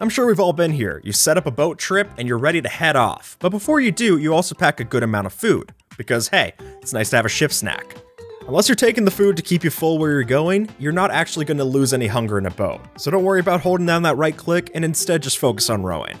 I'm sure we've all been here. You set up a boat trip and you're ready to head off. But before you do, you also pack a good amount of food. Because hey, it's nice to have a ship snack. Unless you're taking the food to keep you full where you're going, you're not actually going to lose any hunger in a boat. So don't worry about holding down that right click and instead just focus on rowing.